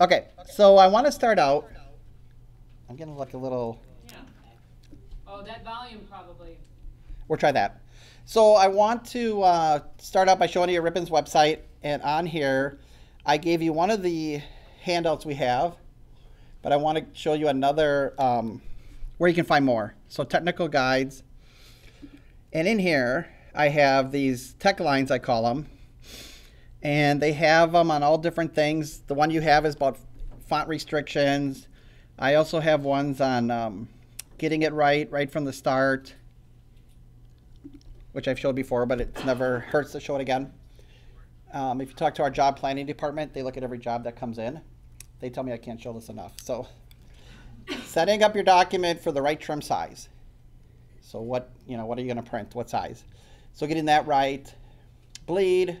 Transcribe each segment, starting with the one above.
Okay, so I want to start out. I'm getting like a little. Yeah. Oh, that volume probably. We'll try that. So I want to uh, start out by showing you Ripon's website, and on here, I gave you one of the handouts we have, but I want to show you another um, where you can find more. So technical guides, and in here I have these tech lines I call them, and they have them on all different things. The one you have is about font restrictions. I also have ones on um, getting it right right from the start which I've showed before, but it never hurts to show it again. Um, if you talk to our job planning department, they look at every job that comes in. They tell me I can't show this enough. So, setting up your document for the right trim size. So what you know, what are you going to print? What size? So getting that right. Bleed.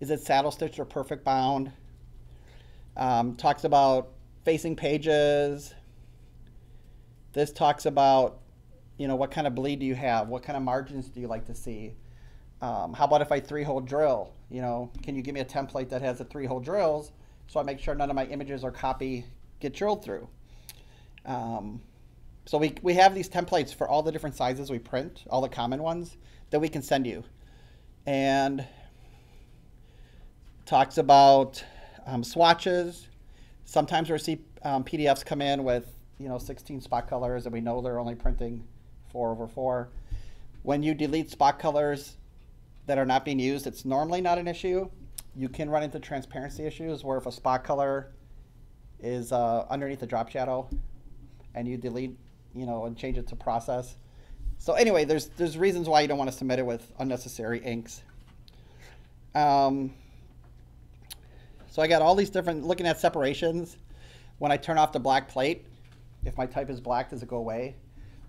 Is it saddle stitched or perfect bound? Um, talks about facing pages. This talks about you know, what kind of bleed do you have? What kind of margins do you like to see? Um, how about if I three hole drill? You know, can you give me a template that has the three hole drills so I make sure none of my images or copy get drilled through? Um, so we, we have these templates for all the different sizes we print, all the common ones that we can send you. And talks about um, swatches. Sometimes we see um, PDFs come in with, you know, 16 spot colors and we know they're only printing 4 over 4. When you delete spot colors that are not being used, it's normally not an issue. You can run into transparency issues where if a spot color is uh, underneath the drop shadow and you delete, you know, and change it to process. So anyway, there's there's reasons why you don't want to submit it with unnecessary inks. Um, so I got all these different, looking at separations. When I turn off the black plate, if my type is black, does it go away?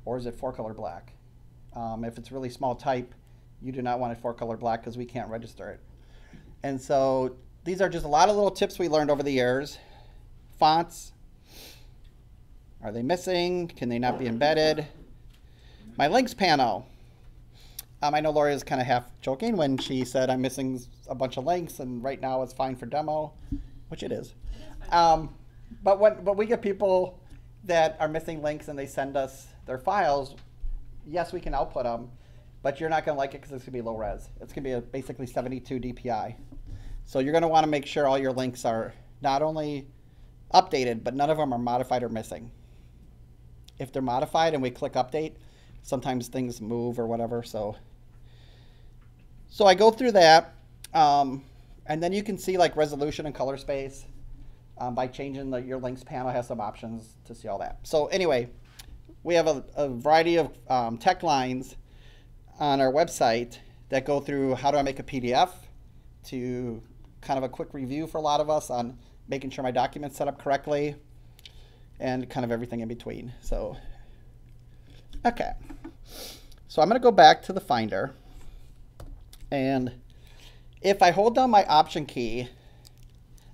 or is it four color black? Um, if it's really small type, you do not want it four color black because we can't register it. And so these are just a lot of little tips we learned over the years. Fonts, are they missing? Can they not be embedded? My links panel. Um, I know Lori is kind of half joking when she said I'm missing a bunch of links and right now it's fine for demo, which it is. Um, but when but we get people that are missing links and they send us their files, yes, we can output them, but you're not going to like it because it's going to be low res. It's going to be a basically 72 DPI. So you're going to want to make sure all your links are not only updated, but none of them are modified or missing. If they're modified and we click update, sometimes things move or whatever. So, so I go through that, um, and then you can see like resolution and color space. Um, by changing the, your links panel has some options to see all that. So anyway, we have a, a variety of um, tech lines on our website that go through how do I make a PDF to kind of a quick review for a lot of us on making sure my documents set up correctly and kind of everything in between. So, okay. So I'm going to go back to the Finder. And if I hold down my Option key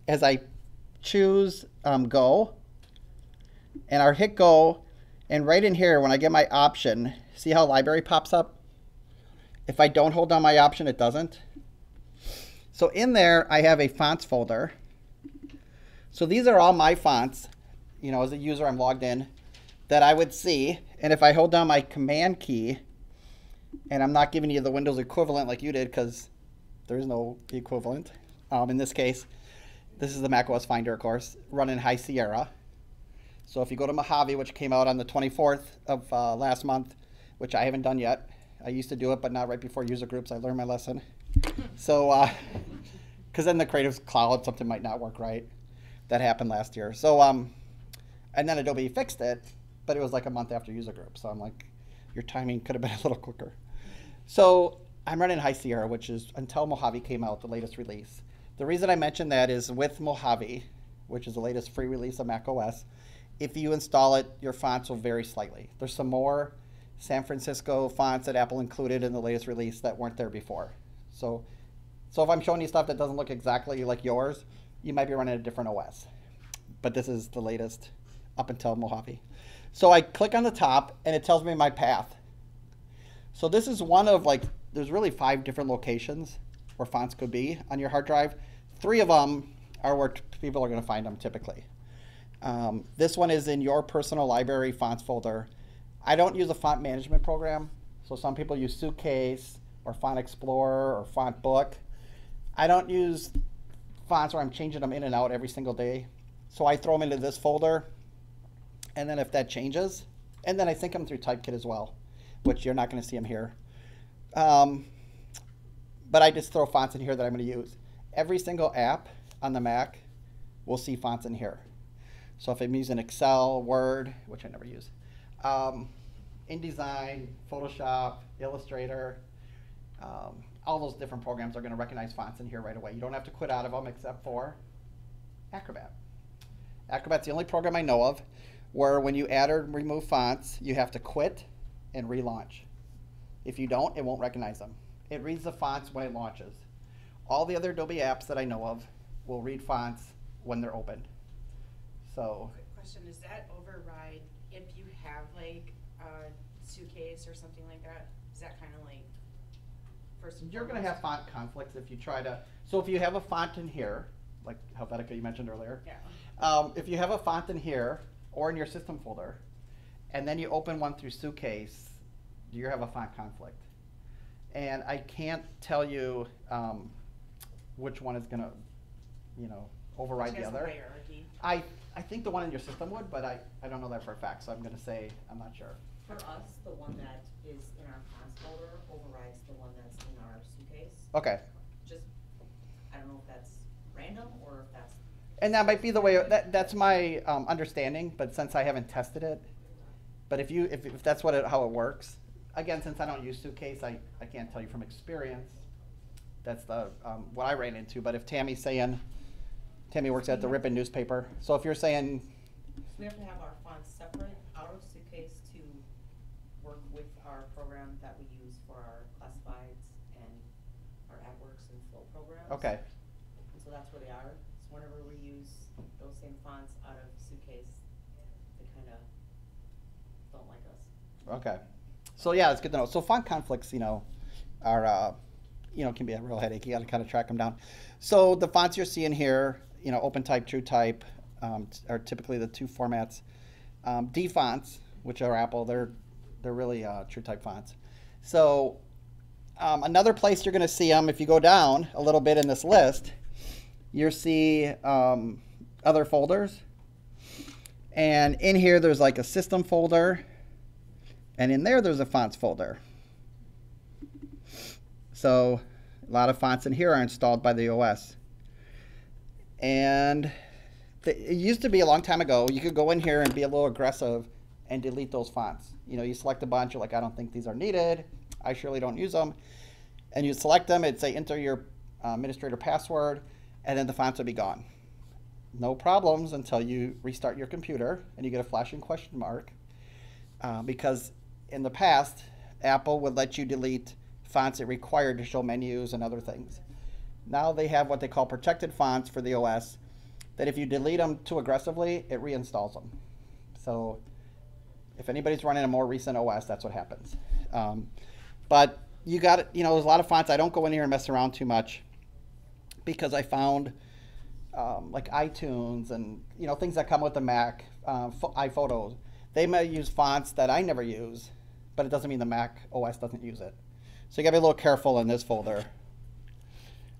as I choose um, Go, and I hit Go, and right in here, when I get my option, see how library pops up? If I don't hold down my option, it doesn't. So in there, I have a fonts folder. So these are all my fonts. You know, as a user, I'm logged in that I would see. And if I hold down my command key, and I'm not giving you the Windows equivalent like you did because there's no equivalent. Um, in this case, this is the macOS Finder, of course, running High Sierra. So if you go to Mojave, which came out on the 24th of uh, last month, which I haven't done yet. I used to do it, but not right before user groups. I learned my lesson. So, because uh, then the Creative Cloud, something might not work right. That happened last year. So, um, and then Adobe fixed it, but it was like a month after user group. So I'm like, your timing could have been a little quicker. So I'm running High Sierra, which is until Mojave came out, the latest release. The reason I mentioned that is with Mojave, which is the latest free release of Mac OS, if you install it, your fonts will vary slightly. There's some more San Francisco fonts that Apple included in the latest release that weren't there before. So, so if I'm showing you stuff that doesn't look exactly like yours, you might be running a different OS. But this is the latest up until Mojave. So I click on the top and it tells me my path. So this is one of like, there's really five different locations where fonts could be on your hard drive. Three of them are where people are going to find them typically. Um, this one is in your personal library fonts folder. I don't use a font management program, so some people use Suitcase or Font Explorer or Font Book. I don't use fonts where I'm changing them in and out every single day. So I throw them into this folder, and then if that changes, and then I sync them through Typekit as well, which you're not going to see them here. Um, but I just throw fonts in here that I'm going to use. Every single app on the Mac will see fonts in here. So if I'm using Excel, Word, which I never use, um, InDesign, Photoshop, Illustrator, um, all those different programs are going to recognize fonts in here right away. You don't have to quit out of them except for Acrobat. Acrobat's the only program I know of where when you add or remove fonts, you have to quit and relaunch. If you don't, it won't recognize them. It reads the fonts when it launches. All the other Adobe apps that I know of will read fonts when they're opened. So, Quick question, does that override if you have like a suitcase or something like that? Is that kinda like first and you're going to have font conflicts if you try to. So, if you have a font in here, like Helvetica you mentioned earlier, Yeah, um, if you have a font in here or in your system folder, and then you open one through Suitcase, you have a font conflict. And I can't tell you um, which one is going to, you know, override Which the has a other. hierarchy. I, I think the one in your system would, but I, I don't know that for a fact, so I'm going to say I'm not sure. For us, the one that is in our cons folder overrides the one that's in our suitcase. Okay. Just, I don't know if that's random or if that's, And that might be the way, that, that's my um, understanding, but since I haven't tested it, but if you, if, if that's what it, how it works, again, since I don't use Suitcase, I, I can't tell you from experience. That's the, um, what I ran into, but if Tammy's saying, Tammy works at the Ripon newspaper, so if you're saying, we have to have our fonts separate out of suitcase to work with our program that we use for our classifieds and our AdWorks and Flow programs. okay, And so that's where they are. So whenever we use those same fonts out of suitcase, they kinda don't like us. okay. So yeah, it's good to know. So font conflicts, you know, are, uh, you know, can be a real headache. You gotta kind of track them down. So the fonts you're seeing here, you know, open type, true type, um, are typically the two formats. Um, D fonts, which are Apple, they're they're really uh, true type fonts. So um, another place you're going to see them, if you go down a little bit in this list, you'll see um, other folders. And in here, there's like a system folder, and in there, there's a fonts folder. So a lot of fonts in here are installed by the OS. And it used to be a long time ago, you could go in here and be a little aggressive and delete those fonts. You know, you select a bunch, you're like, I don't think these are needed. I surely don't use them. And you select them, it'd say enter your uh, administrator password, and then the fonts would be gone. No problems until you restart your computer and you get a flashing question mark. Uh, because in the past, Apple would let you delete fonts it required to show menus and other things. Now they have what they call protected fonts for the OS that if you delete them too aggressively, it reinstalls them. So if anybody's running a more recent OS, that's what happens. Um, but you got you know, there's a lot of fonts. I don't go in here and mess around too much because I found um, like iTunes and you know things that come with the Mac, uh. They may use fonts that I never use, but it doesn't mean the Mac OS doesn't use it. So you gotta be a little careful in this folder.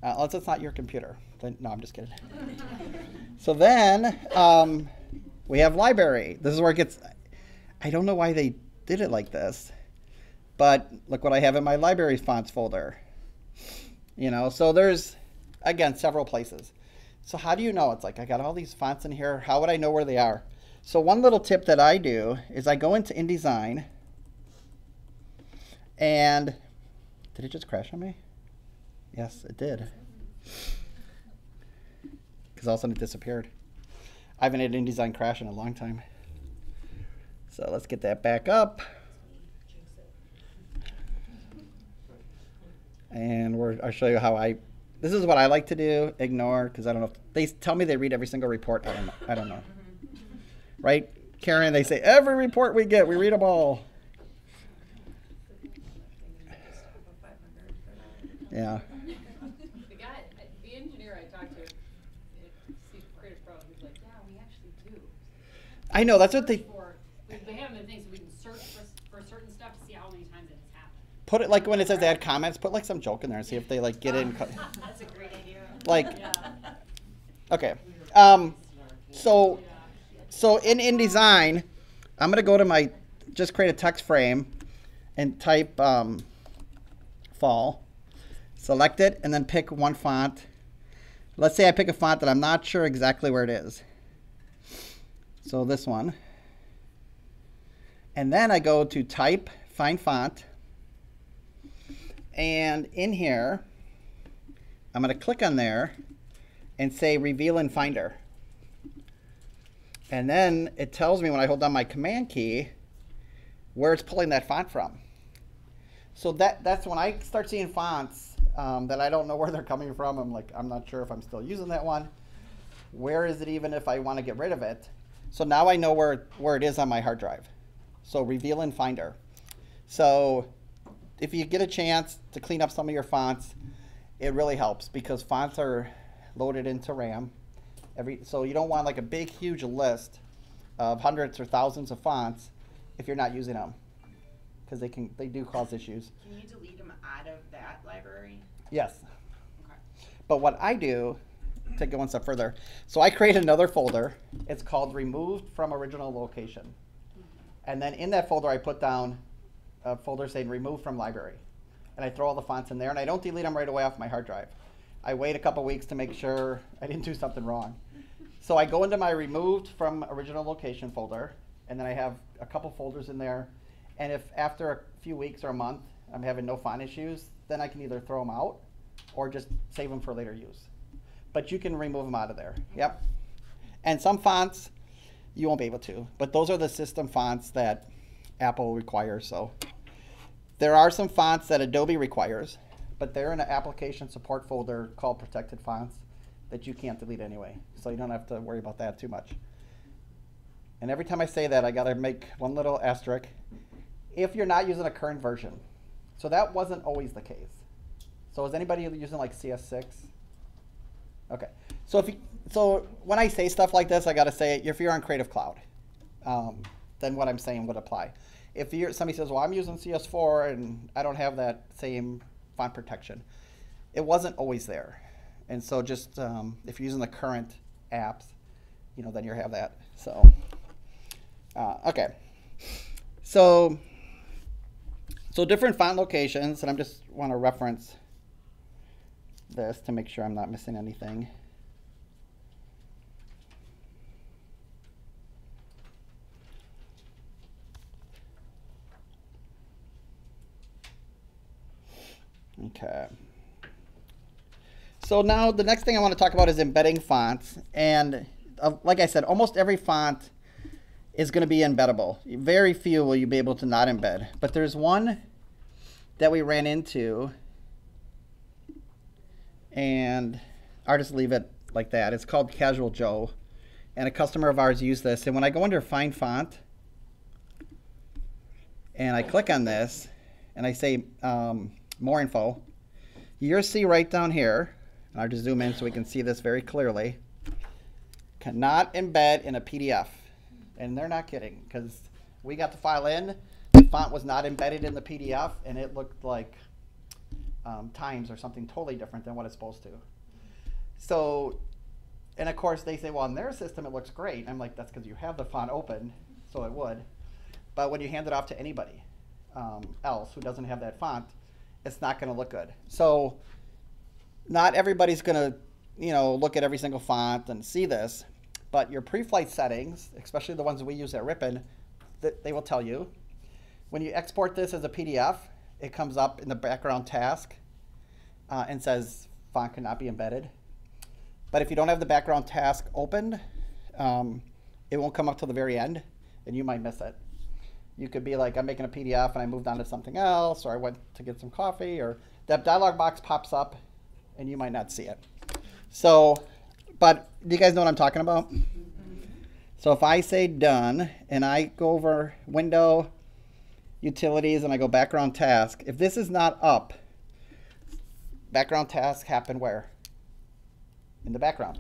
Uh, unless it's not your computer. Then, no, I'm just kidding. so then um, we have library. This is where it gets. I don't know why they did it like this, but look what I have in my library fonts folder. You know, so there's again several places. So how do you know? It's like I got all these fonts in here. How would I know where they are? So one little tip that I do is I go into InDesign and did it just crash on me? Yes, it did. Because all of a sudden it disappeared. I haven't had InDesign crash in a long time. So let's get that back up. And we're, I'll show you how I. This is what I like to do. Ignore because I don't know. If, they tell me they read every single report. I don't know. I don't know. Right, Karen? They say every report we get, we read them all. Yeah. The guy, the engineer I talked to, it CreativePro, he's like, yeah, we actually do. I know that's what they for- have them in things so we can search for, for certain stuff to see how many times it has happened. put it like when it says add comments, put like some joke in there and see if they like get in. That's a great idea. Like, Yeah. okay, um, so so in InDesign, I'm gonna go to my just create a text frame and type um, fall, select it, and then pick one font. Let's say I pick a font that I'm not sure exactly where it is. So this one. And then I go to type, find font. And in here, I'm going to click on there and say reveal in Finder. And then it tells me when I hold down my command key where it's pulling that font from. So that that's when I start seeing fonts um, that I don't know where they're coming from. I'm like, I'm not sure if I'm still using that one. Where is it even if I want to get rid of it? So now I know where, where it is on my hard drive. So reveal in Finder. So if you get a chance to clean up some of your fonts, it really helps because fonts are loaded into RAM. Every so you don't want like a big huge list of hundreds or thousands of fonts if you're not using them because they can they do cause issues. Can you delete them out of that library? Yes. Okay. But what I do, to go one step further, so I create another folder. It's called removed from original location. Mm-hmm. And then in that folder, I put down a folder saying removed from library. And I throw all the fonts in there, and I don't delete them right away off my hard drive. I wait a couple weeks to make sure I didn't do something wrong. So I go into my removed from original location folder, and then I have a couple folders in there. And if after a few weeks or a month I'm having no font issues, then I can either throw them out or just save them for later use. But you can remove them out of there. Yep. And some fonts you won't be able to, but those are the system fonts that Apple requires. So there are some fonts that Adobe requires, but they're in an application support folder called protected fonts that you can't delete anyway. So you don't have to worry about that too much. And every time I say that, I got to make one little asterisk. If you're not using a current version, so that wasn't always the case. So is anybody using like CS6? Okay. So if you, so when I say stuff like this, I got to say it. if you're on Creative Cloud, um, then what I'm saying would apply. If you're, somebody says, well, I'm using CS4 and I don't have that same font protection, it wasn't always there. And so just um, if you're using the current apps, you know, then you have that. So, uh, okay. So, so different font locations, and I'm just want to reference this to make sure I'm not missing anything. Okay. So now the next thing I want to talk about is embedding fonts. And uh, like I said, almost every font is going to be embeddable. Very few will you be able to not embed. But there's one that we ran into and I'll just leave it like that. It's called Casual Joe. And a customer of ours used this. And when I go under Find Font and I click on this and I say um, More Info, you'll see right down here, and I'll just zoom in so we can see this very clearly, cannot embed in a PDF. And they're not kidding because we got the file in, the font was not embedded in the PDF, and it looked like um, Times or something totally different than what it's supposed to. So, and of course they say, well, in their system it looks great. I'm like, that's because you have the font open, so it would. But when you hand it off to anybody um, else who doesn't have that font, it's not going to look good. So, not everybody's going to, you know, look at every single font and see this. But your pre-flight settings, especially the ones we use at Ripon, that they will tell you. When you export this as a PDF, it comes up in the background task uh, and says font cannot be embedded. But if you don't have the background task opened, um, it won't come up till the very end, and you might miss it. You could be like, I'm making a PDF and I moved on to something else, or I went to get some coffee, or that dialog box pops up, and you might not see it. So, but do you guys know what I'm talking about? So if I say done and I go over window, utilities, and I go background task, if this is not up, background task happen where? In the background.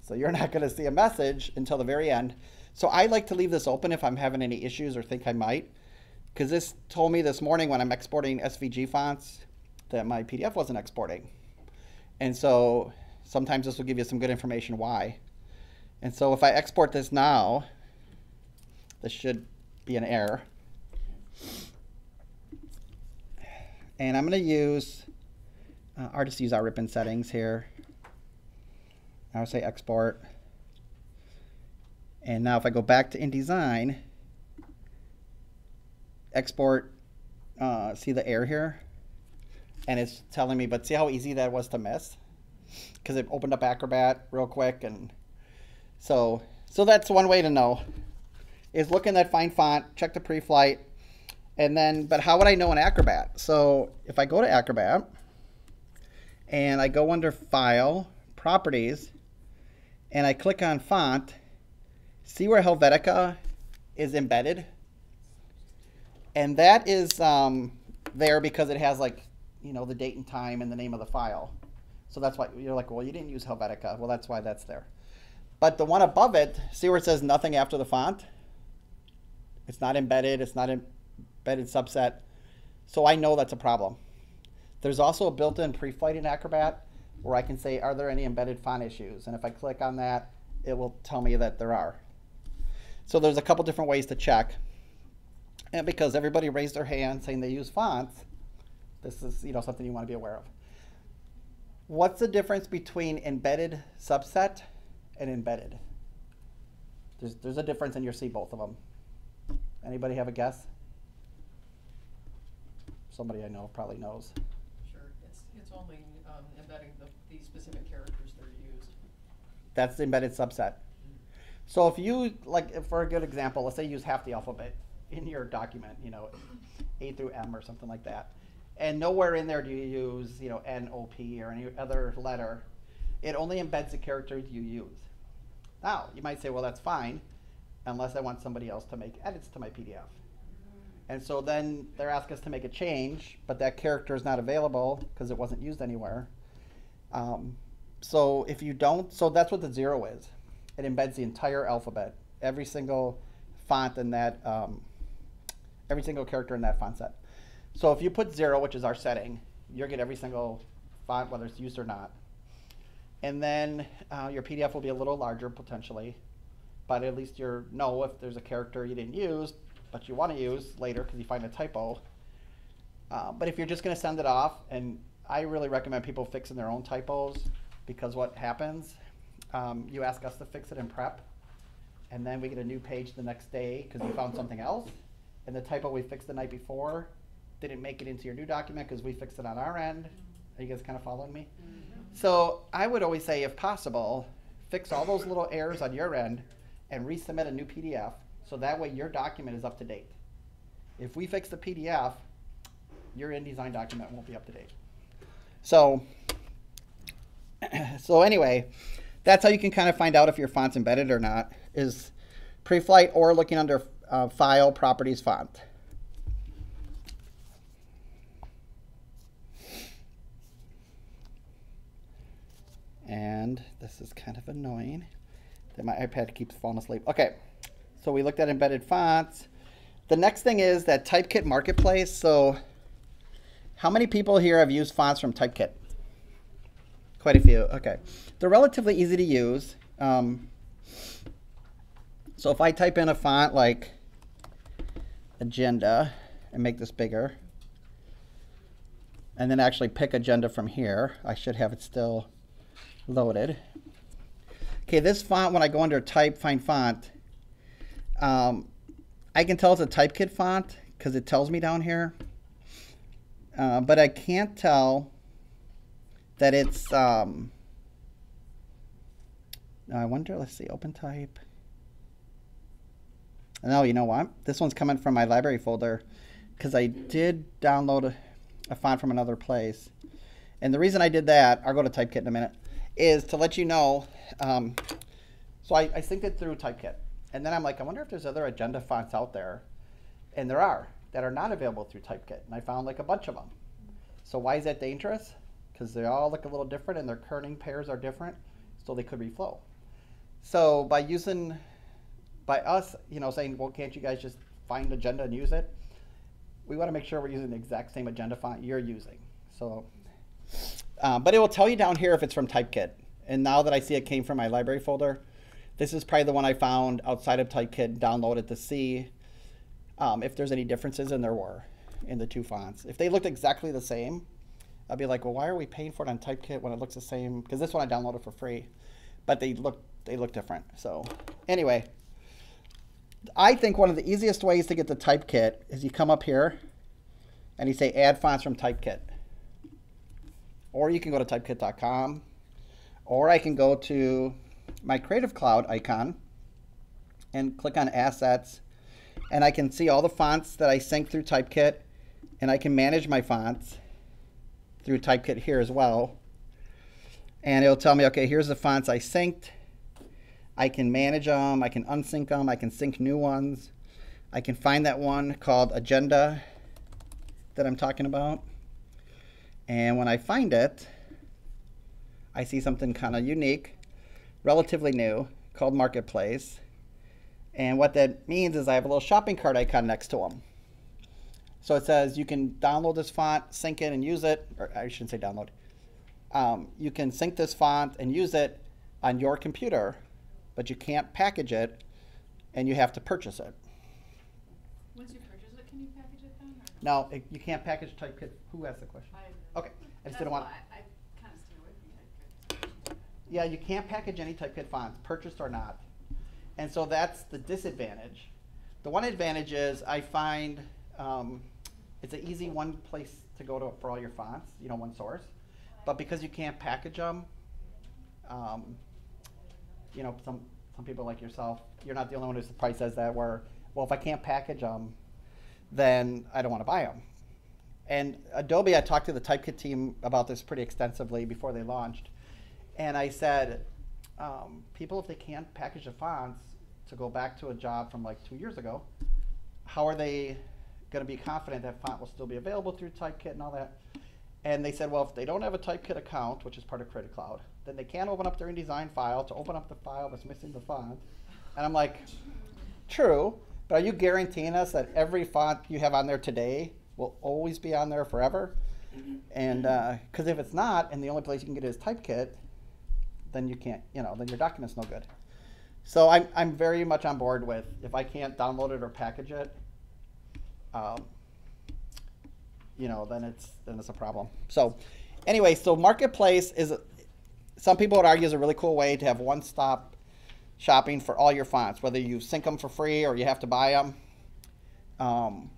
So you're not going to see a message until the very end. So I like to leave this open if I'm having any issues or think I might. Because this told me this morning when I'm exporting SVG fonts that my PDF wasn't exporting. And so sometimes this will give you some good information why. And so if I export this now, this should be an error. And I'm going to use, uh, I'll just use our Ripon settings here. I would say export. And now if I go back to InDesign, export, uh, see the error here? And it's telling me, but see how easy that was to miss? Because it opened up Acrobat real quick. And so, so that's one way to know is look in that find font, check the pre-flight, and then, but how would I know in Acrobat? So if I go to Acrobat and I go under File, Properties, and I click on Font, see where Helvetica is embedded? And that is um, there because it has like, you know, the date and time and the name of the file. So that's why you're like, well, you didn't use Helvetica. Well, that's why that's there. But the one above it, see where it says nothing after the font? It's not embedded. It's not embedded subset. So I know that's a problem. There's also a built-in pre-flight in Acrobat where I can say, are there any embedded font issues? And if I click on that, it will tell me that there are. So there's a couple different ways to check. And because everybody raised their hand saying they use fonts, this is you know something you want to be aware of. What's the difference between embedded subset and embedded? There's, there's a difference and you'll see both of them. Anybody have a guess? Somebody I know probably knows. Sure, it's, it's only, um, embedding the, the specific characters that are used. That's the embedded subset. So if you, like, for a good example, let's say you use half the alphabet in your document, you know, A through M or something like that, and nowhere in there do you use, you know, N, O, P or any other letter, it only embeds the characters you use. Now, you might say, well, that's fine, unless I want somebody else to make edits to my PDF. And so then they're asking us to make a change, but that character is not available because it wasn't used anywhere. Um, so if you don't, so that's what the zero is. It embeds the entire alphabet, every single font in that, um, every single character in that font set. So if you put zero, which is our setting, you'll get every single font, whether it's used or not. And then uh, your PDF will be a little larger potentially, but at least you know if there's a character you didn't use, but you want to use later because you find a typo. Uh, but if you're just going to send it off, and I really recommend people fixing their own typos because what happens, um, you ask us to fix it in prep, and then we get a new page the next day because we found something else, and the typo we fixed the night before didn't make it into your new document because we fixed it on our end. Are you guys kind of following me? So I would always say, if possible, fix all those little errors on your end and resubmit a new PDF so that way your document is up to date. If we fix the PDF, your InDesign document won't be up to date. So, so anyway, that's how you can kind of find out if your font's embedded or not, is pre-flight or looking under uh, File, Properties, Font. And this is kind of annoying that my iPad keeps falling asleep. Okay, so we looked at embedded fonts. The next thing is that Typekit Marketplace. So how many people here have used fonts from Typekit? Quite a few. Okay. They're relatively easy to use. Um, so if I type in a font like agenda and make this bigger, and then actually pick agenda from here, I should have it still loaded. Okay, this font, when I go under type, find font, um, I can tell it's a Typekit font because it tells me down here. Uh, but I can't tell that it's, um, I wonder, let's see, open type. No, you know what? This one's coming from my library folder because I did download a, a font from another place. And the reason I did that, I'll go to Typekit in a minute, is to let you know. Um, so I, I synced it through Typekit. And then I'm like, I wonder if there's other agenda fonts out there. And there are that are not available through Typekit. And I found like a bunch of them. So why is that dangerous? Because they all look a little different and their kerning pairs are different. So they could reflow. So by using, by us, you know, saying, well, can't you guys just find agenda and use it? We want to make sure we're using the exact same agenda font you're using. So, um, but it will tell you down here if it's from Typekit. And now that I see it came from my library folder, this is probably the one I found outside of Typekit, downloaded to see um, if there's any differences, and there were in the two fonts. If they looked exactly the same, I'd be like, well, why are we paying for it on Typekit when it looks the same? Because this one I downloaded for free, but they look they look different. So anyway, I think one of the easiest ways to get the Typekit is you come up here and you say Add fonts from Typekit, or you can go to typekit.com, or I can go to my Creative Cloud icon and click on Assets, and I can see all the fonts that I sync through Typekit, and I can manage my fonts through Typekit here as well. And it'll tell me, okay, here's the fonts I synced. I can manage them, I can unsync them, I can sync new ones. I can find that one called Agenda that I'm talking about. And when I find it, I see something kind of unique, relatively new, called Marketplace. And what that means is I have a little shopping cart icon next to them. So it says you can download this font, sync it, and use it. Or I shouldn't say download. Um, you can sync this font and use it on your computer, but you can't package it, and you have to purchase it. Once you purchase it, can you package it then? Now it, you can't package Typekit. Who asked the question? I- Okay, I just That's didn't want. why I, I kinda stay away from Typekit. Yeah, you can't package any Typekit fonts, purchased or not. And so that's the disadvantage. The one advantage is I find um, it's an easy one place to go to for all your fonts, you know, one source. But because you can't package them, um, you know, some some people like yourself, you're not the only one who probably says that. Where, well, if I can't package them, then I don't want to buy them. And Adobe, I talked to the Typekit team about this pretty extensively before they launched. And I said, um, people, if they can't package the fonts to go back to a job from like two years ago, how are they going to be confident that font will still be available through Typekit and all that? And they said, well, if they don't have a Typekit account, which is part of Creative Cloud, then they can't open up their InDesign file to open up the file that's missing the font. And I'm like, true, but are you guaranteeing us that every font you have on there today will always be on there forever? And because if it's not, and the only place you can get it is Typekit, then you can't, you know, then your document's no good. So I'm, I'm very much on board with if I can't download it or package it, um, you know, then it's then it's a problem. So anyway, so marketplace is some people would argue is a really cool way to have one stop shopping for all your fonts, whether you sync them for free or you have to buy them. Um,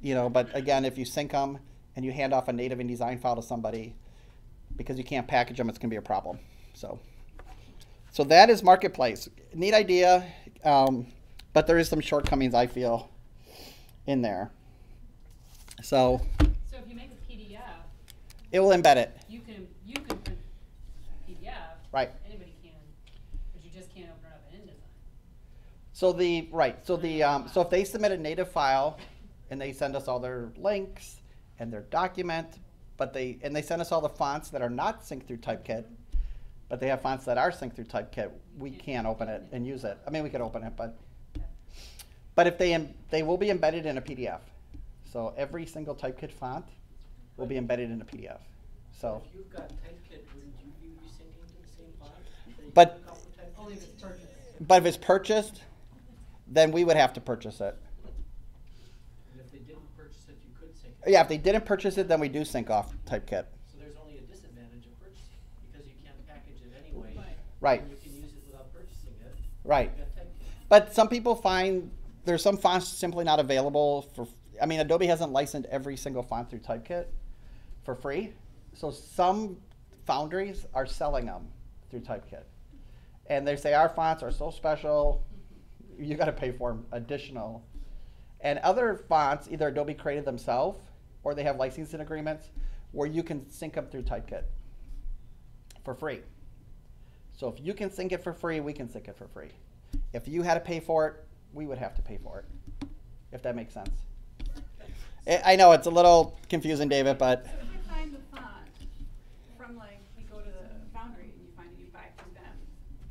you know, but again, if you sync them and you hand off a native InDesign file to somebody, because you can't package them, it's going to be a problem. So, so that is marketplace. Neat idea, um, but there is some shortcomings I feel in there. So So if you make a PDF, it will embed it. you can, you can print a PDF. Right. Anybody can, but you just can't open it up in InDesign. So the right. So the um, so if they submit a native file, and they send us all their links and their document, but they and they send us all the fonts that are not synced through Typekit, but they have fonts that are synced through Typekit, we can't open it and use it. I mean, we could open it, but but if they they will be embedded in a PDF. So every single Typekit font will be embedded in a PDF. So, If you've got Typekit, wouldn't you be resyncing to the same font? But- took off of Typekit? Only if it's purchased. but if it's purchased, then we would have to purchase it. And if they didn't purchase it, you could sync it. Yeah, if they didn't purchase it, then we do sync off Typekit. So there's only a disadvantage of purchasing, because you can't package it anyway. Right. And you can use it without purchasing it. Right. You've got Typekit. But some people find there's some fonts simply not available for. I mean, Adobe hasn't licensed every single font through Typekit for free, so some foundries are selling them through Typekit, and they say our fonts are so special, you got to pay for 'em additional. And other fonts, either Adobe created themselves or they have licensing agreements where you can sync them through Typekit for free. So if you can sync it for free, we can sync it for free. If you had to pay for it, we would have to pay for it. If that makes sense. I I know it's a little confusing, David, but So if you find the font from like, you go to the foundry and you find it, you buy it from them,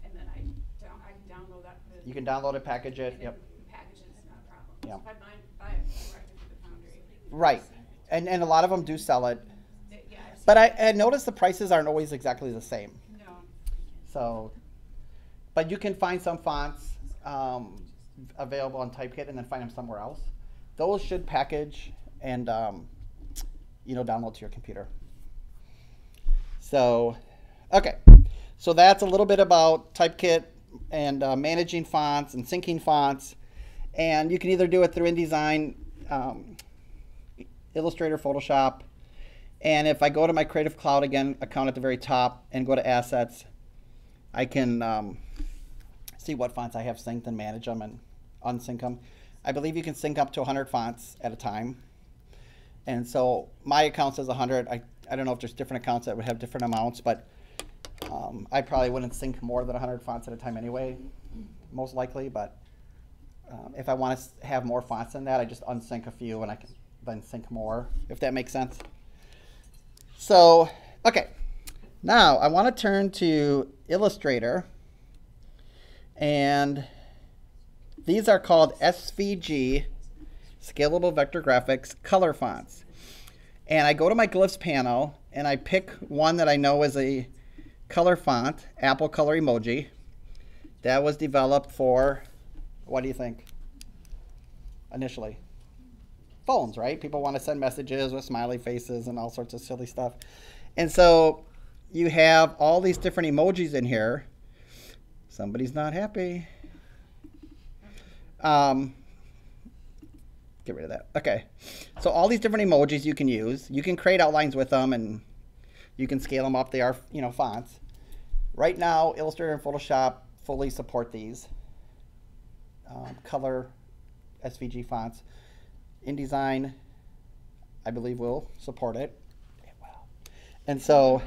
and the- You can download it, package it, yep. Package is not a problem. Yeah. So if I buy, buy it directly through the foundry. Right. And, and a lot of them do sell it. Yeah, But I, I notice the prices aren't always exactly the same. No. So, but you can find some fonts um, available on Typekit and then find them somewhere else. Those should package and um, you know download to your computer. So, okay, so that's a little bit about Typekit and uh, managing fonts and syncing fonts, and you can either do it through InDesign, um, Illustrator, Photoshop, and if I go to my Creative Cloud again account at the very top and go to Assets, I can um, see what fonts I have synced and manage them and unsync them. I believe you can sync up to 100 fonts at a time. And so my account says 100. I, I don't know if there's different accounts that would have different amounts, but um, I probably wouldn't sync more than 100 fonts at a time anyway, most likely. But um, if I want to have more fonts than that, I just unsync a few and I can then sync more, if that makes sense. So, okay. Now I want to turn to Illustrator. And these are called SVG, Scalable Vector Graphics Color Fonts. And I go to my glyphs panel and I pick one that I know is a color font, Apple Color Emoji. That was developed for, what do you think? Initially. Phones, right? People want to send messages with smiley faces and all sorts of silly stuff. And so you have all these different emojis in here. Somebody's not happy. Um, get rid of that. Okay. So all these different emojis you can use. You can create outlines with them and you can scale them up. They are, you know, fonts. Right now, Illustrator and Photoshop fully support these um, color SVG fonts. InDesign, I believe, will support it. And so,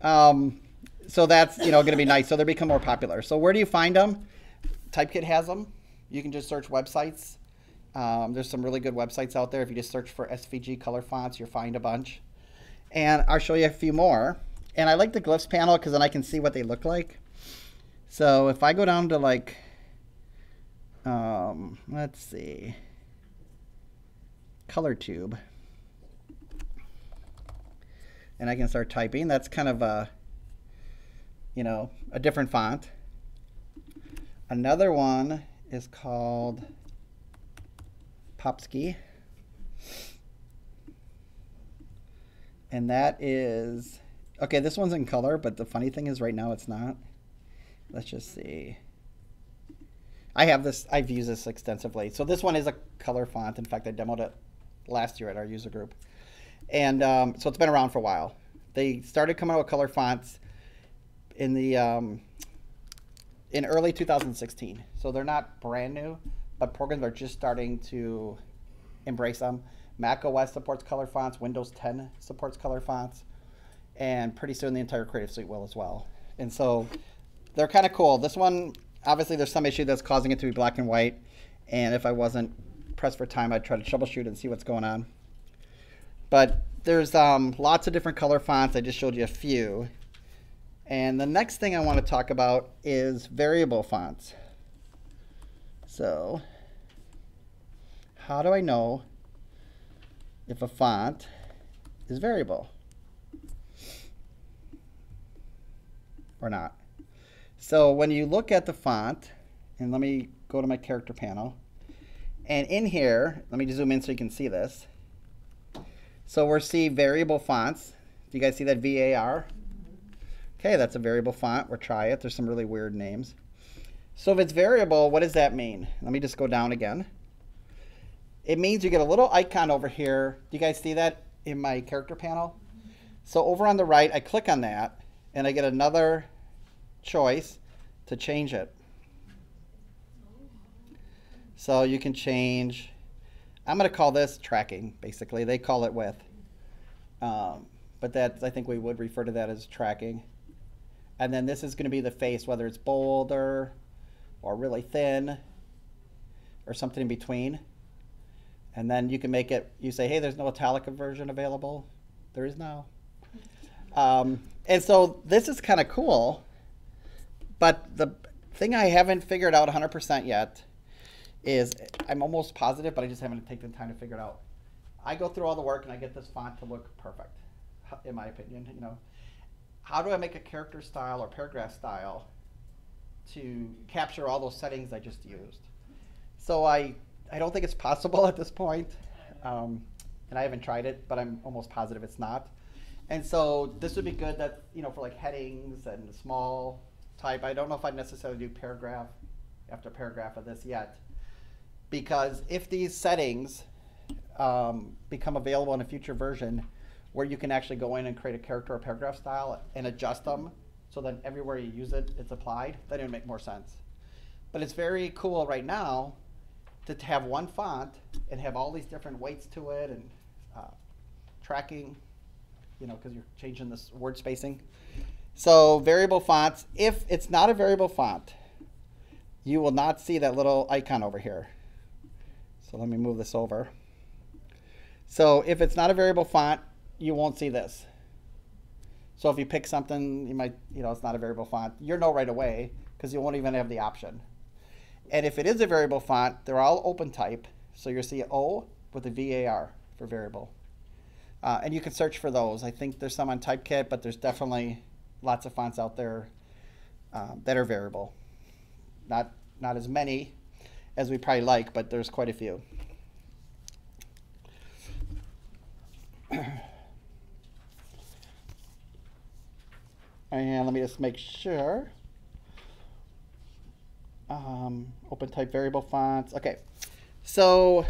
um, so that's you know going to be nice. So they become more popular. So where do you find them? Typekit has them. You can just search websites. Um, there's some really good websites out there. If you just search for SVG color fonts, you'll find a bunch. And I'll show you a few more. And I like the glyphs panel because then I can see what they look like. So if I go down to like, um, let's see, color tube, and I can start typing. That's kind of a, you know, a different font. Another one is called Popsky. And that is, okay, this one's in color, but the funny thing is right now it's not. Let's just see. I have this, I've used this extensively. So this one is a color font. In fact, I demoed it last year at our user group. And um, so it's been around for a while. They started coming out with color fonts in the um, in early 2016. So they're not brand new, but programs are just starting to embrace them. Mac OS supports color fonts. Windows 10 supports color fonts, and pretty soon the entire Creative Suite will as well. And so they're kind of cool. This one, obviously, there's some issue that's causing it to be black and white. And if I wasn't pressed for time, I'd try to troubleshoot and see what's going on. But there's um, lots of different color fonts. I just showed you a few. And the next thing I want to talk about is variable fonts. So, how do I know if a font is variable or not? So, when you look at the font, and let me go to my character panel, and in here, let me zoom in so you can see this. So, we're seeing variable fonts. Do you guys see that VAR? Okay, that's a variable font. We'll try it. There's some really weird names. So if it's variable, what does that mean? Let me just go down again. It means you get a little icon over here. Do you guys see that in my character panel? So over on the right, I click on that, and I get another choice to change it. So you can change, I'm going to call this tracking, basically. They call it width. Um, but that I think we would refer to that as tracking. And then this is going to be the face, whether it's bolder or really thin or something in between. And then you can make it, you say, hey, there's no italic version available. There is now. Um, and so this is kind of cool. But the thing I haven't figured out 100% yet is I'm almost positive, but I just haven't taken the time to figure it out. I go through all the work and I get this font to look perfect, in my opinion. You know, how do I make a character style or paragraph style to capture all those settings I just used? So I I don't think it's possible at this point, um, and I haven't tried it, but I'm almost positive it's not. And so this would be good that you know for like headings and small type. I don't know if I'd necessarily do paragraph after paragraph of this yet, because if these settings um, become available in a future version, where you can actually go in and create a character or paragraph style and adjust them, so then everywhere you use it, it's applied. Then it would make more sense. But it's very cool right now to have one font and have all these different weights to it and uh, tracking, you know, because you're changing this word spacing. So variable fonts, if it's not a variable font, you will not see that little icon over here. So let me move this over. So if it's not a variable font, you won't see this. So if you pick something, you might, you know, it's not a variable font, you'll know right away because you won't even have the option. And if it is a variable font, they're all open type. So you'll see O with a VAR for variable. Uh, and you can search for those. I think there's some on Typekit, but there's definitely lots of fonts out there um, that are variable. Not, not as many as we probably like, but there's quite a few. and let me just make sure. Um, open type variable fonts. Okay, so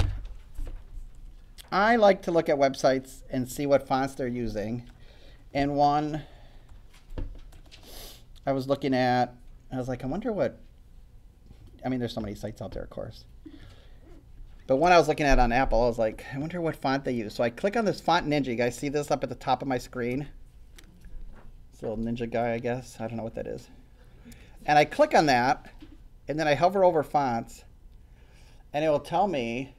I like to look at websites and see what fonts they're using. And one I was looking at, I was like, I wonder what. I mean, there's so many sites out there, of course. But one I was looking at on Apple, I was like, I wonder what font they use. So I click on this Font Ninja. You guys see this up at the top of my screen? This little ninja guy, I guess. I don't know what that is. And I click on that, and then I hover over fonts, and it will tell me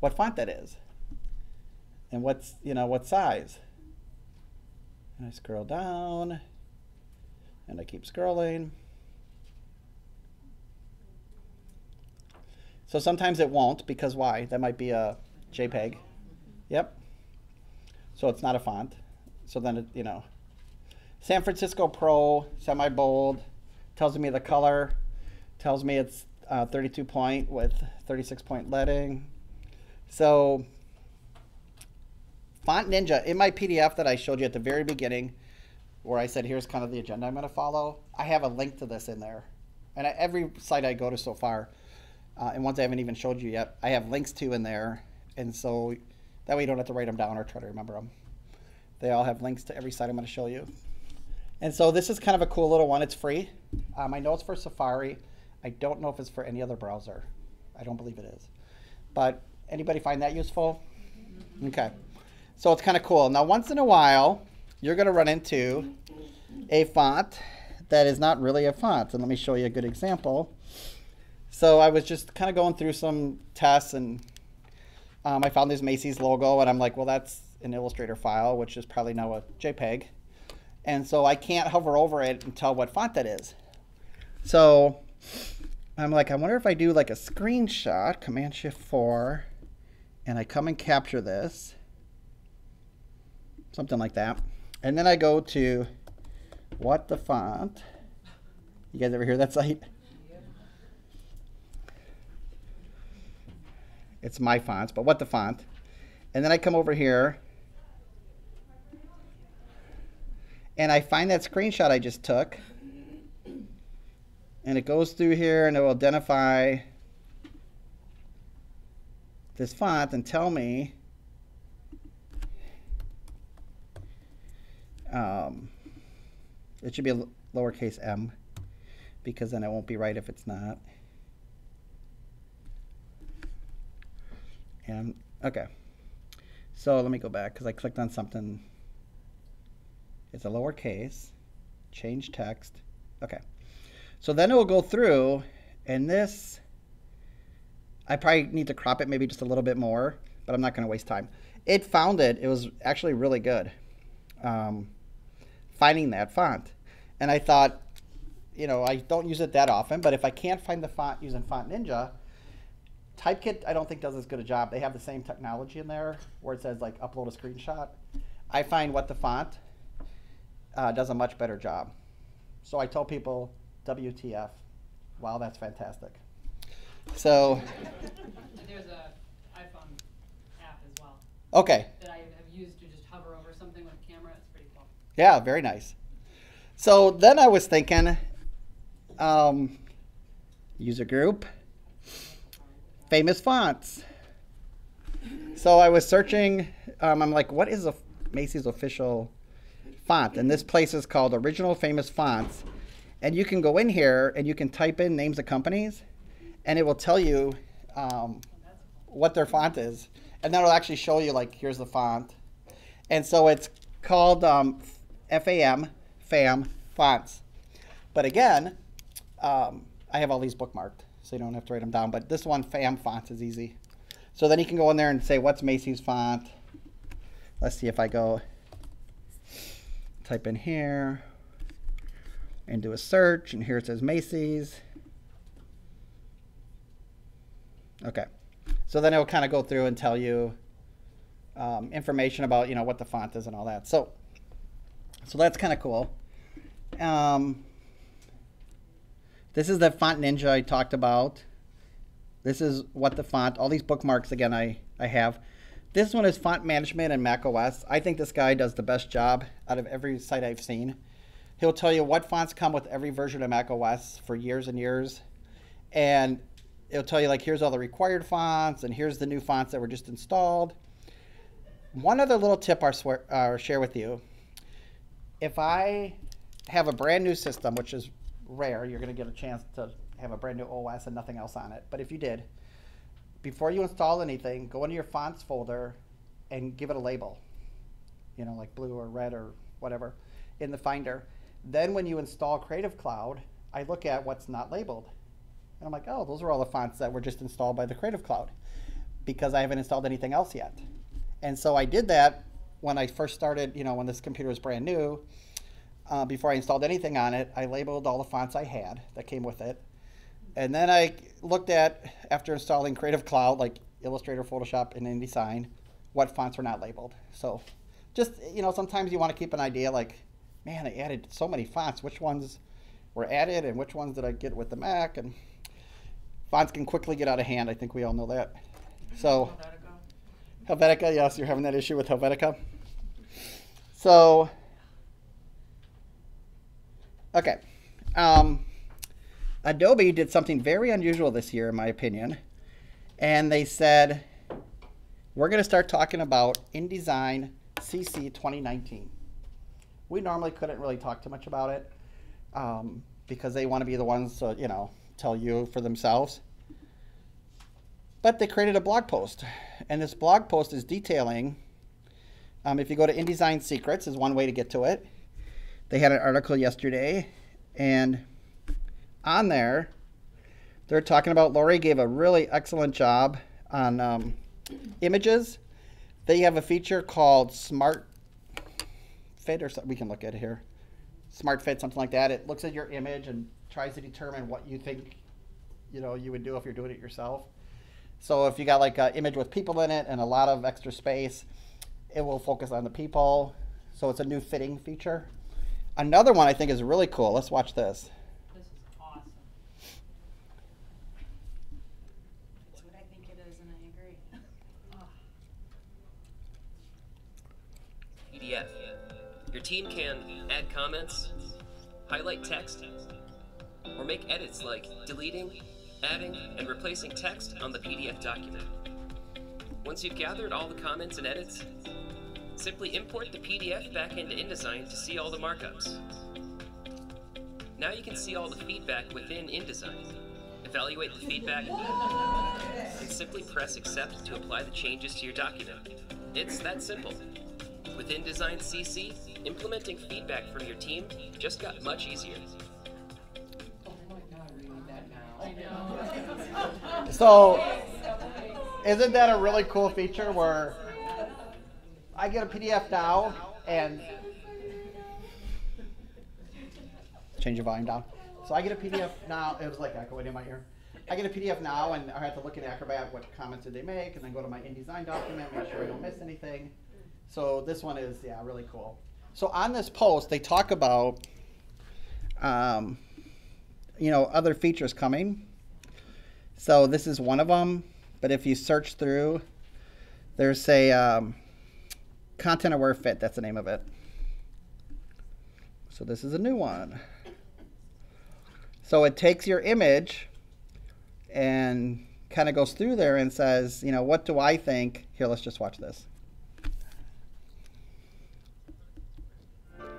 what font that is and what's you know what size. And I scroll down, and I keep scrolling. So sometimes it won't because why? That might be a JPEG. Yep. So it's not a font. So then it, you know, San Francisco Pro, semi bold, tells me the color, tells me it's uh, 32 point with 36 point leading. So Font Ninja, in my PDF that I showed you at the very beginning, where I said here's kind of the agenda I'm going to follow, I have a link to this in there. And every site I go to so far, uh, and ones I haven't even showed you yet, I have links to in there. And so that way you don't have to write them down or try to remember them. They all have links to every site I'm going to show you. And so this is kind of a cool little one. It's free. Um, I know it's for Safari. I don't know if it's for any other browser. I don't believe it is. But anybody find that useful? Okay. So it's kind of cool. Now, once in a while, you're going to run into a font that is not really a font. And let me show you a good example. So I was just kind of going through some tests and um, I found this Macy's logo and I'm like, well, that's an Illustrator file, which is probably now a JPEG. And so I can't hover over it and tell what font that is. So I'm like, I wonder if I do like a screenshot, Command Shift 4, and I come and capture this, something like that. And then I go to what the font. You guys ever hear that site? It's my fonts, but what the font. And then I come over here and I find that screenshot I just took. And it goes through here and it will identify this font and tell me um, it should be a lowercase m because then it won't be right if it's not. Okay, so let me go back because I clicked on something. It's a lowercase, change text. Okay, so then it will go through, and this, I probably need to crop it maybe just a little bit more, but I'm not going to waste time. It found it. It was actually really good um, finding that font. And I thought, you know, I don't use it that often, but if I can't find the font using Font Ninja, Typekit I don't think does as good a job. They have the same technology in there where it says like upload a screenshot. I find what the font uh, does a much better job. So I tell people WTF. Wow, that's fantastic. So, There's a iPhone app as well okay. that I have used to just hover over something with a camera. It's pretty cool. Yeah, very nice. So then I was thinking, um, user group, famous fonts. So I was searching. Um, I'm like, what is a Macy's official font? And this place is called Original Famous Fonts. And you can go in here and you can type in names of companies, and it will tell you um, what their font is, and then it'll actually show you like here's the font, and so it's called um, FAM, FAM fonts. But again, um, I have all these bookmarked, so you don't have to write them down. But this one, FAM fonts, is easy. So then you can go in there and say, what's Macy's font? Let's see if I go type in here and do a search, and here it says Macy's. Okay. So then it will kind of go through and tell you um, information about, you know, what the font is and all that. So, so that's kind of cool. Um, this is the font ninja I talked about. This is what the font, all these bookmarks again I, I have. This one is font management and Mac OS. I think this guy does the best job out of every site I've seen. He'll tell you what fonts come with every version of Mac OS for years and years. And it'll tell you like here's all the required fonts and here's the new fonts that were just installed. One other little tip I'll swear, uh, share with you. If I have a brand new system, which is rare, you're going to get a chance to have a brand new OS and nothing else on it. But if you did, before you install anything, go into your fonts folder and give it a label, you know, like blue or red or whatever in the Finder. Then when you install Creative Cloud, I look at what's not labeled. And I'm like, oh, those are all the fonts that were just installed by the Creative Cloud because I haven't installed anything else yet. And so I did that when I first started, you know, when this computer was brand new. Uh, before I installed anything on it, I labeled all the fonts I had that came with it. And then I looked at, after installing Creative Cloud, like Illustrator, Photoshop, and InDesign, what fonts were not labeled. So just, you know, sometimes you want to keep an idea like, man, I added so many fonts. Which ones were added and which ones did I get with the Mac? And fonts can quickly get out of hand. I think we all know that. So, Helvetica, yes, you're having that issue with Helvetica. So, okay. Um, Adobe did something very unusual this year, in my opinion. And they said, we're going to start talking about InDesign CC 2019. We normally couldn't really talk too much about it um, because they want to be the ones to, you know, tell you for themselves. But they created a blog post. And this blog post is detailing, um, if you go to InDesign Secrets is one way to get to it. They had an article yesterday and on there, they're talking about Lori gave a really excellent job on um, images. They have a feature called Smart Fit, or something we can look at it here. Smart Fit, something like that. It looks at your image and tries to determine what you think, you know, you would do if you're doing it yourself. So if you got like an image with people in it and a lot of extra space, it will focus on the people. So it's a new fitting feature. Another one I think is really cool. Let's watch this. This is awesome. That's what I think it is, and I agree. PDF. Your team can add comments, highlight text, or make edits like deleting, adding, and replacing text on the PDF document. Once you've gathered all the comments and edits, simply import the PDF back into InDesign to see all the markups. Now you can see all the feedback within InDesign. Evaluate the feedback, and simply press accept to apply the changes to your document. It's that simple. With InDesign CC, implementing feedback from your team just got much easier. So, isn't that a really cool feature where I get a PDF now and change your volume down. So I get a PDF now. It was like echoing in my ear. I get a PDF now, and I have to look in Acrobat. What comments did they make, and then go to my InDesign document, make sure I don't miss anything. So this one is yeah really cool. So on this post, they talk about um, you know other features coming. So this is one of them. But if you search through, there's a um, content aware fit. That's the name of it. So this is a new one. So it takes your image and kind of goes through there and says, you know, what do I think? Here, let's just watch this.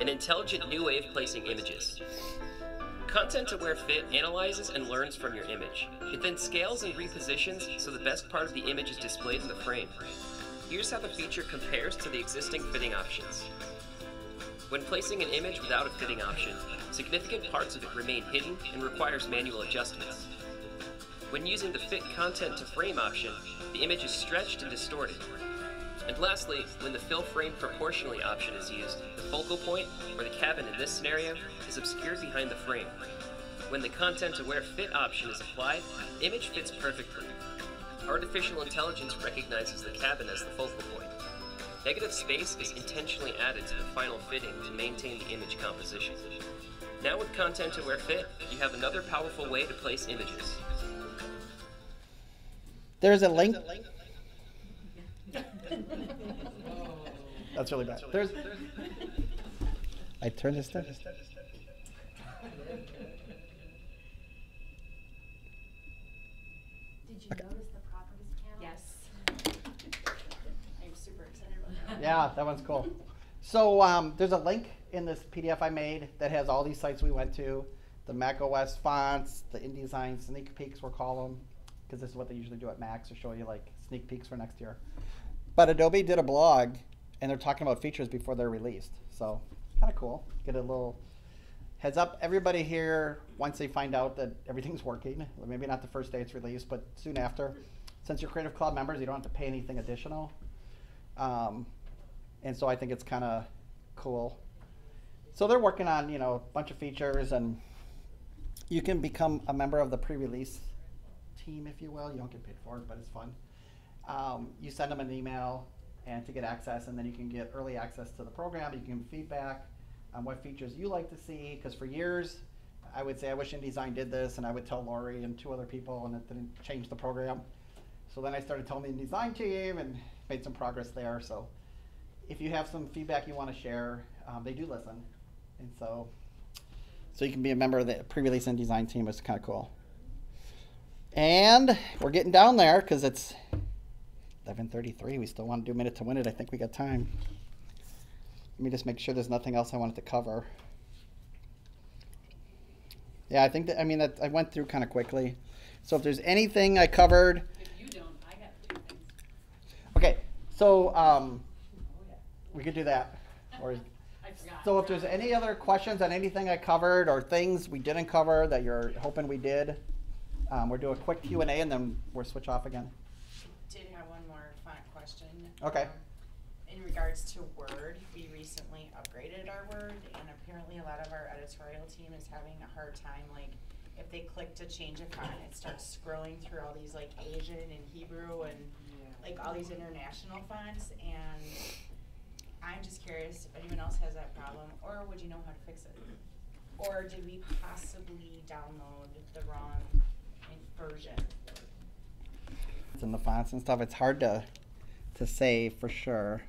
An intelligent new way of placing images. Content Aware Fit analyzes and learns from your image. It then scales and repositions so the best part of the image is displayed in the frame. Here's how the feature compares to the existing fitting options. When placing an image without a fitting option, significant parts of it remain hidden and requires manual adjustments. When using the Fit Content to Frame option, the image is stretched and distorted. And lastly, when the Fill Frame Proportionally option is used, the focal point, or the cabin in this scenario, is obscured behind the frame. When the Content Aware Fit option is applied, the image fits perfectly. Artificial intelligence recognizes the cabin as the focal point. Negative space is intentionally added to the final fitting to maintain the image composition. Now with Content Aware Fit, you have another powerful way to place images. There's a link. That's really bad. There's. I turned this down. Did you Okay. notice the properties panel? Yes. I'm super excited about that. Yeah, that one's cool. So um, there's a link in this PDF I made that has all these sites we went to, the Mac OS fonts, the InDesign sneak peeks we'll call them, because this is what they usually do at MAX to show you like sneak peeks for next year. But Adobe did a blog, and they're talking about features before they're released. So kind of cool. Get a little heads up. Everybody here, once they find out that everything's working, maybe not the first day it's released, but soon after, since you're Creative Cloud members, you don't have to pay anything additional. Um, and so I think it's kind of cool. So they're working on you know a bunch of features, and you can become a member of the pre-release team, if you will. You don't get paid for it, but it's fun. Um, you send them an email and to get access, and then you can get early access to the program. You can give feedback on what features you like to see, because for years I would say I wish InDesign did this, and I would tell Lori and two other people, and it didn't change the program. So then I started telling the InDesign team and made some progress there. So if you have some feedback you want to share, um, they do listen, and so so you can be a member of the pre-release InDesign team. It's kind of cool. And we're getting down there because it's 11:33. We still want to do minute to win it. I think we got time. Let me just make sure there's nothing else I wanted to cover. Yeah, I think that I mean that I went through kind of quickly. So if there's anything I covered, If you don't, I got two things. okay. So um, we could do that. Or so if there's any other questions on anything I covered or things we didn't cover that you're hoping we did, um, we'll do a quick Q and A and then we'll switch off again. Did have one more fun question. Okay. Um, In regards to Word, we recently upgraded our Word and apparently a lot of our editorial team is having a hard time, like, if they click to change a font, it starts scrolling through all these like Asian and Hebrew and like all these international fonts and I'm just curious if anyone else has that problem or would you know how to fix it? Or did we possibly download the wrong in- version? and the fonts and stuff. It's hard to to say for sure.